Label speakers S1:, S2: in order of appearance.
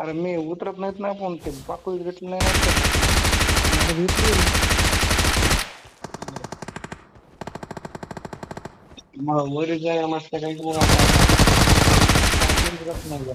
S1: अरे मैं उतरत नाहीत ना पण ते पाकळी भेटली नाही मग वरी जाय मस्त काही नाही